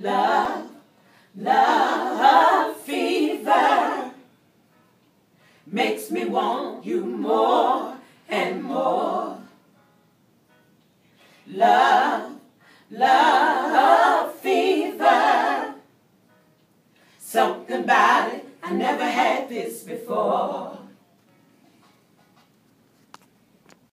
Love, love fever makes me want you more and more. Love, love fever. Something about it, I never had this before.